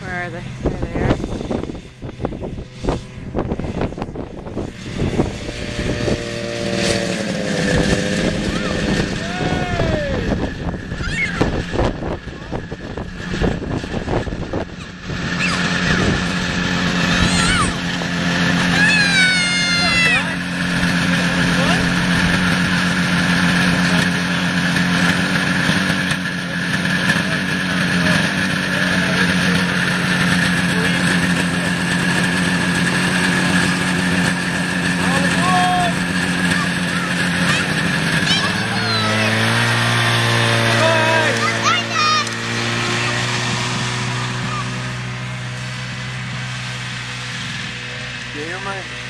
Where are they? There they are. Your money.